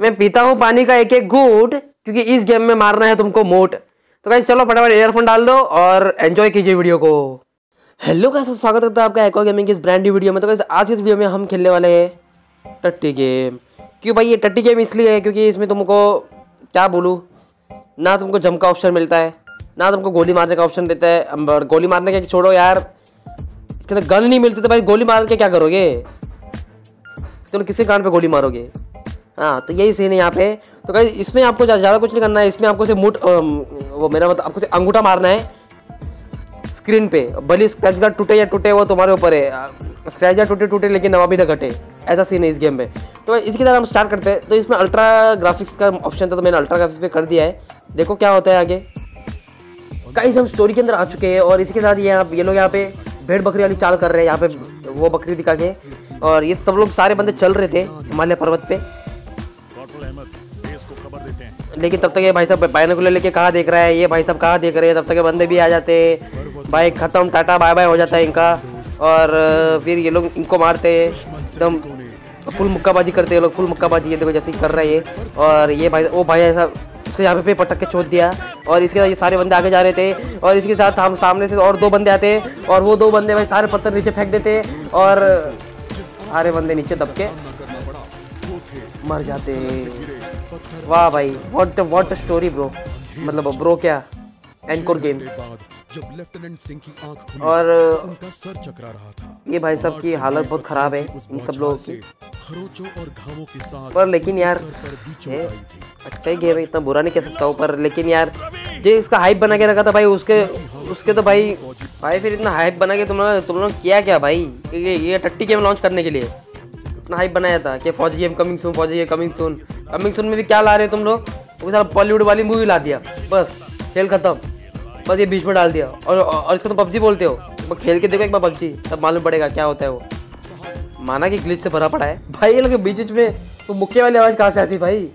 मैं पीता हूँ पानी का एक एक घूट, क्योंकि इस गेम में मारना है तुमको मोट। तो गाइस चलो फटाफट एयरफोन डाल दो और एंजॉय कीजिए वीडियो को। हेलो गाइस स्वागत करता है आपका एको गेमिंग की इस ब्रांड न्यू वीडियो में। तो गाइस आज इस वीडियो में हम खेलने वाले हैं टट्टी गेम क्यों भाई, ये टट्टी गेम इसलिए है क्योंकि इसमें तुमको क्या बोलूँ? ना तुमको जम का ऑप्शन मिलता है, ना तुमको गोली मारने का ऑप्शन देता है। गोली मारने का, छोड़ो यार इसके अंदर गन नहीं मिलती तो भाई गोली मार के क्या करोगे? तुम किसी कारण पर गोली मारोगे? हाँ तो यही सीन है यहाँ पे। तो कहीं इसमें आपको ज़्यादा कुछ नहीं करना है। इसमें आपको सिर्फ़ मुठ वो मेरा मतलब आपको सिर्फ़ अंगूठा मारना है स्क्रीन पे। भले स्क्रैच गार्ड टूटे या टूटे, वो तुम्हारे ऊपर है। स्क्रैच गार्ड टूटे टूटे, लेकिन नवा भी ना घटे। ऐसा सीन है इस गेम में। तो इसकी तरह हम स्टार्ट करते हैं। तो इसमें अल्ट्रा ग्राफिक्स का ऑप्शन था तो मैंने अल्ट्रा ग्राफिक्स पे कर दिया है। देखो क्या होता है आगे। गाइस हम स्टोरी के अंदर आ चुके हैं और इसके साथ ये आप, ये लोग यहाँ पे भेड़ बकरी वाली चाल कर रहे हैं। यहाँ पे वो बकरी दिखा के। और ये सब लोग, सारे बंदे चल रहे थे हिमालय पर्वत पे। लेकिन तब तक ये भाई साहब बायनोकुलर लेके कहाँ देख रहा है? ये भाई साहब कहाँ देख रहे हैं? तब तक ये बंदे भी आ जाते हैं। भाई खत्म, टाटा बाय बाय हो जाता है इनका। और फिर ये लोग इनको मारते हैं। एकदम फुल मुक्काबाजी करते हैं लोग, फुल मुक्काबाजी। ये देखो जैसे कर रहा है ये। और ये भाई वो भाई ऐसा उसको यहाँ पे पटक के छोड़ दिया। और इसके साथ ये सारे बंदे आगे जा रहे थे। और इसके साथ हम सामने से और दो बंदे आते हैं। और वो दो बंदे भाई सारे पत्थर नीचे फेंक देते हैं। और सारे बंदे नीचे दब के मर जाते वाह भाई व्हाट व्हाट स्टोरी ब्रो मतलब ब्रो क्या? एनकोर गेम्स जब लेफ्टिनेंट सिंह की आँख खुली और उनका सर चकरा रहा था। ये भाई साहब की हालत बहुत खराब है इन सब लोगों की। खरोचों और घावों के साथ पर लेकिन यार अच्छा ही गेम है इतना बुरा नहीं कह सकता हूँ पर लेकिन यार जो इसका हाइप बना के रखा था भाई उसके उसके तो भाई भाई फिर इतना हाइप बना के तुम लोग तुम लोग किया क्या भाई? ये ये टट्टी गेम लॉन्च करने के लिए। इतना हाइप बनाया था कि Fauji game coming soon Fauji game coming soon coming soon में भी क्या ला रहे हो तुम लोग सारा बॉलीवुड वाली मूवी ला दिया बस खेल खत्म बस ये बीच में डाल दिया और और इसको तो पबजी बोलते हो एक खेल के देखो एक बार पबजी तब मालूम पड़ेगा क्या होता है वो माना कि ग्लिच से भरा पड़ा है भाई ये लोग बीच बीच में वो मुक्के वाली आवाज़ कहाँ से आती है भाई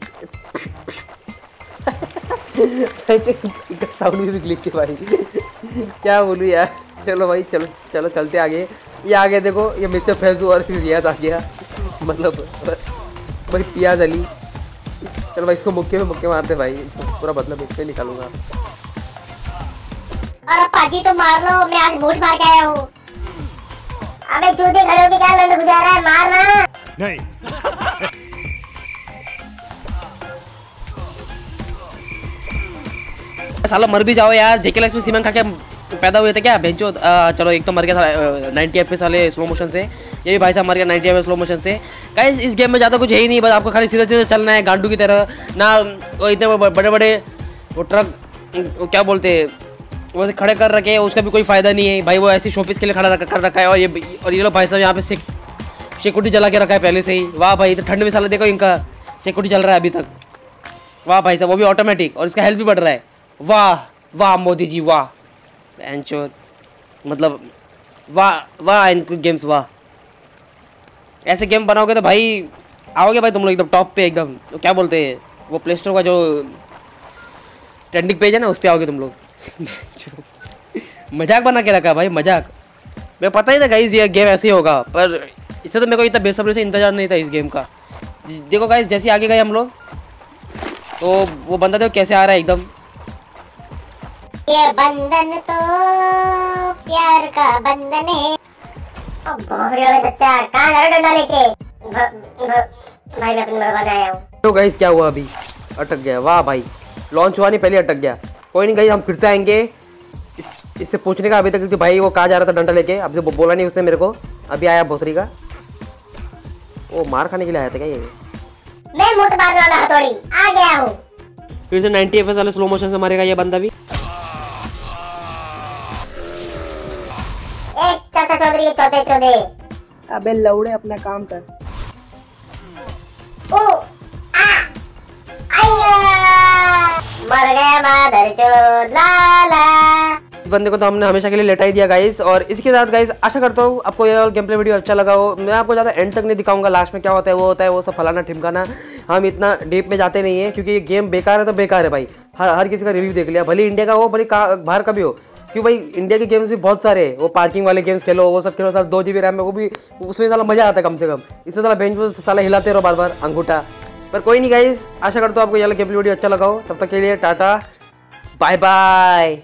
साउंड भी ग्लिच है भाई क्या बोलूँ यार चलो भाई चलो चलो चलते आगे ये आगे देखो ये मिस्टर फैजू और रियाज आ गया मतलब भाई पियाज अली चलो भाई इसको मुक्के में मुक्के मारते भाई। पूरा बदला इसमें निकालूँगा। और पाजी तो मार लो। मैं आज बूट मार के आया हूँ। अबे चूते खड़े होके क्या लंड गुजारा है? मारना नहीं। साला मर भी जाओ यार। जेके लाइफ में सीमेंट खा के पैदा हुए थे क्या? बेंचो चलो एक तो मर गया नाइनटी एफ़ वाले स्लो मोशन से। ये भी भाई साहब मर गया नाइनटी एफ़ स्लो मोशन से। गाइस इस गेम में ज़्यादा कुछ है ही नहीं, बस आपको खाली सीधे सीधे चलना है, गांडू की तरह। ना इतने बड़े बड़े वो ट्रक क्या बोलते हैं वो खड़े कर रखे हैं, उसका भी कोई फ़ायदा नहीं है। भाई, वो ऐसी शोपीस के लिए खड़ा कर रखा है, और ये और ये लोग भाई साहब यहाँ पे सिक सिक्योरिटी जला के रखा है पहले से ही। वाह भाई तो ठंड में साला देखो इनका सिक्योरिटी चल रहा है अभी तक। वाह भाई साहब, वो भी ऑटोमेटिक और इसका हेल्थ भी बढ़ रहा है। वाह वाह मोदी जी, वाह। बेंचो मतलब वाह वाह इनके गेम्स वाह। ऐसे गेम बनाओगे तो भाई, आओगे भाई तुम लोग एकदम टॉप पे एकदम तो क्या बोलते हैं, वो प्ले स्टोर का जो ट्रेंडिंग पेज है ना, उस पर आओगे तुम लोग। मज़ाक बना के रखा भाई, मज़ाक। मैं पता ही था गाइज़ ये गेम ऐसे ही होगा, पर इससे तो मेरे को इतना बेसब्री से इंतज़ार नहीं था इस गेम का। देखो गाइज़ जैसे आगे गए हम लोग तो वो बंदा देखो कैसे आ रहा है एकदम। ये बंधन तो प्यार का बंधन है। कहाँ डंडा लेके भ- भाई मैं अपनी मरवाने आया हूँ। तो गाइस क्या हुआ अभी? अटक गया। वाह भाई लॉन्च हुआ नहीं पहले अटक गया। कोई नहीं गाइस हम फिर से आएँगे। इस इससे पूछने का अभी तक कि भाई वो कहाँ जा रहा था डंडा लेके अब बोला नहीं उसने मेरे को। अभी आया भोसरी का। वो मार खाने के लिए आया था क्या ये? मैं मारने वाला हथौड़ी आ गया हूँ। फिर से 90 एफ़ वाले स्लो मोशन से मारेगा ये बंदा भी। चाचा चौधरी के चौथे। चौधे अबे लौड़े अपना काम कर। ओ आ मर गया मादर चोद लाला। इस बंदे को तो हमने हमेशा के लिए लेटा ही दिया गाइस और इसके साथ गाइस आशा करता हूँ आपको ये गेम प्ले वीडियो अच्छा लगा हो। मैं आपको ज़्यादा एंड तक नहीं दिखाऊँगा लास्ट में क्या होता है वो होता है वो सब फलाना ठिमकाना। हम इतना डीप में जाते नहीं है क्योंकि ये गेम बेकार है तो बेकार है भाई। हर हर किसी का रिव्यू देख लिया भले इंडिया का हो भले बाहर का भी हो। क्यों भाई इंडिया के गेम्स भी बहुत सारे हैं। वो पार्किंग वाले गेम्स खेलो, वो सब खेलो सर दो जी बी रैम में वो भी उसमें साला मज़ा आता है कम से कम। इसमें साला बेंच साला हिलाते रहो बार बार अंगूठा। पर कोई नहीं गाइज़ आशा करता हूँ आपको ये गेम वीडियो अच्छा लगाओ तब तक के लिए टाटा बाय बाय